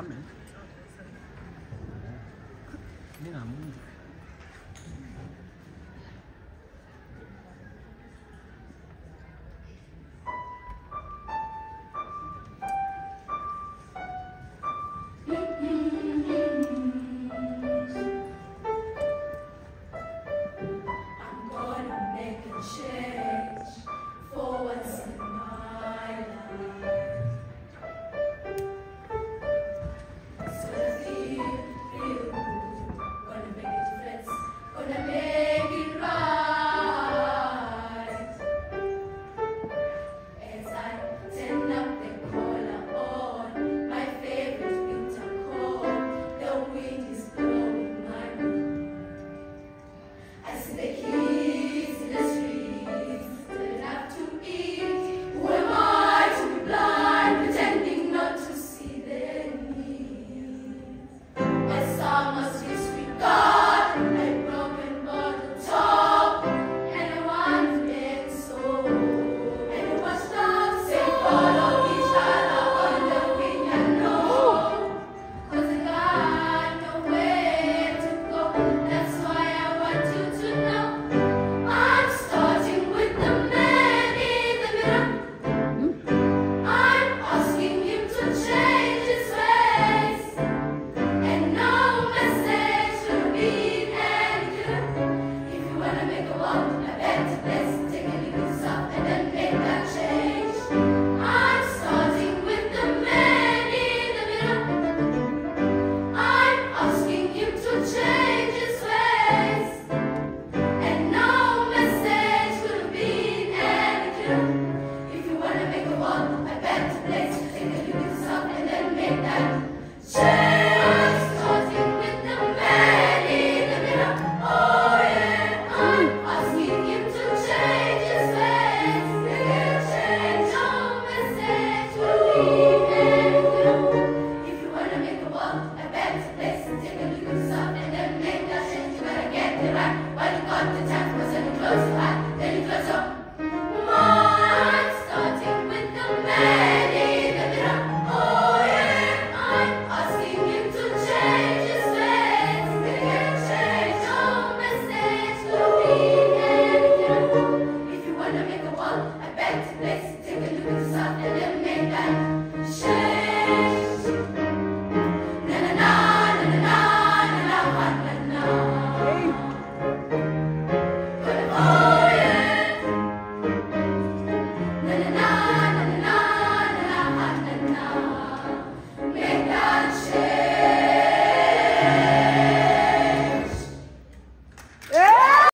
밤에 니는 네. 그, 안 먹는데. vaccination.